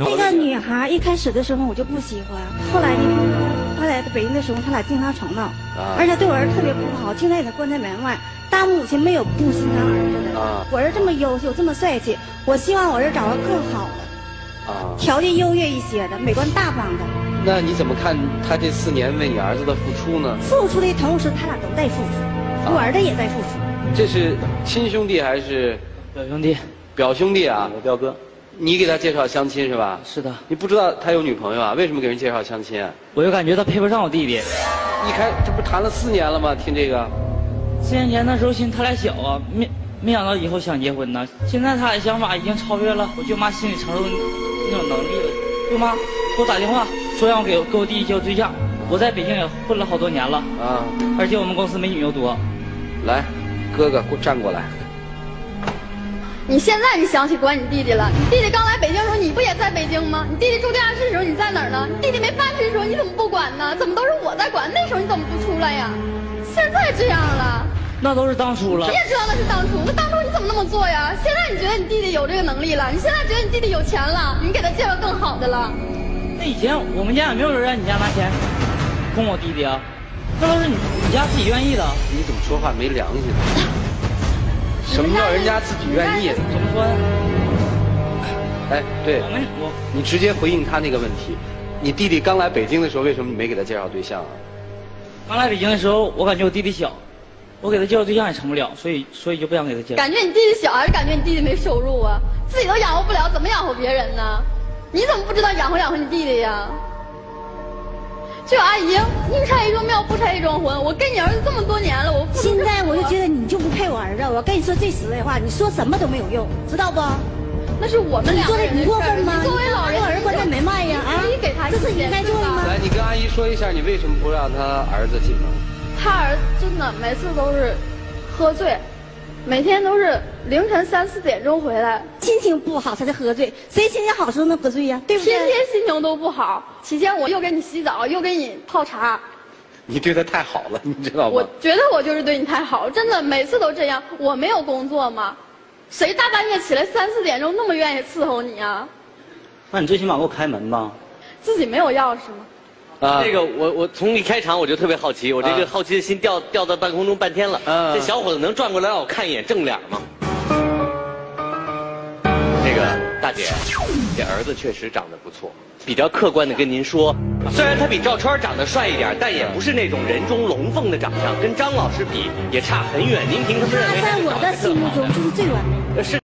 那个女孩一开始的时候我就不喜欢，后来呢，她来北京的时候，他俩经常吵闹，而且对我儿子特别不好，经常给他关在门外。大母亲没有不心疼儿子的。啊，我儿子这么优秀，这么帅气，我希望我儿子找个更好的，啊，条件优越一些的，美观大方的。那你怎么看他这四年为你儿子的付出呢？付出的同时，他俩都在付出，我儿子也在付出。这是亲兄弟还是表兄弟？表兄弟啊，我表哥。你给他介绍相亲是吧？是的。你不知道他有女朋友啊？为什么给人介绍相亲？我就感觉他配不上我弟弟。一开这不谈了四年了吗？听这个。四年前那时候寻他俩小啊，没没想到以后想结婚呢。现在他俩想法已经超越了我舅妈心理承受那种能力了。舅妈给我打电话说让我给给我弟弟介绍对象。我在北京也混了好多年了啊，而且我们公司美女又多。来，哥哥，给我站过来。你现在你想起管你弟弟了？你弟弟刚来北京的时候，你不也在北京吗？你弟弟住地下室的时候，你在哪儿呢？你弟弟没饭吃的时候，你怎么不管呢？怎么都是我在管？那时候你怎么不出来呀？现在这样了，那都是当初了。你也知道那是当初，那当初你怎么那么做呀？现在你觉得你弟弟有这个能力了？你现在觉得你弟弟有钱了？你给他介绍更好的了？那以前我们家也没有人让你家拿钱供我弟弟啊，那都是你你家自己愿意的。你怎么说话没良心？什么叫人家自己愿意？怎么说？哎，对，你直接回应他那个问题。你弟弟刚来北京的时候，为什么你没给他介绍对象啊？刚来北京的时候，我感觉我弟弟小，我给他介绍对象也成不了，所以所以就不想给他介绍。感觉你弟弟小，还是感觉你弟弟没收入啊？自己都养活不了，怎么养活别人呢？你怎么不知道养活养活你弟弟呀？就阿姨，宁拆一桩庙，不拆一桩婚。我跟你儿子这么多年了，我现在我就觉得你就我跟你说最实在话，你说什么都没有用，知道不？那是我们俩做的，你过分吗？你作为老人，儿子关在门外呀啊！这是应该做的吗？来，你跟阿姨说一下，你为什么不让他儿子进门？他儿子真的每次都是喝醉。每天都是凌晨三四点钟回来，心情不好才喝醉。谁心情好时候能喝醉呀？对不对？天天心情都不好。期间我又给你洗澡，又给你泡茶。你对他太好了，你知道吗？我觉得我就是对你太好，真的每次都这样。我没有工作吗？谁大半夜起来三四点钟那么愿意伺候你啊？那你最起码给我开门吧。自己没有钥匙吗？啊这个我我从一开场我就特别好奇，我这个好奇的心吊吊在半空中半天了。这小伙子能转过来让我看一眼正脸吗？大姐，这儿子确实长得不错。比较客观的跟您说，虽然他比赵川长得帅一点，但也不是那种人中龙凤的长相，跟张老师比也差很远。您凭什么认为他在我的心目中就是最完美的？是。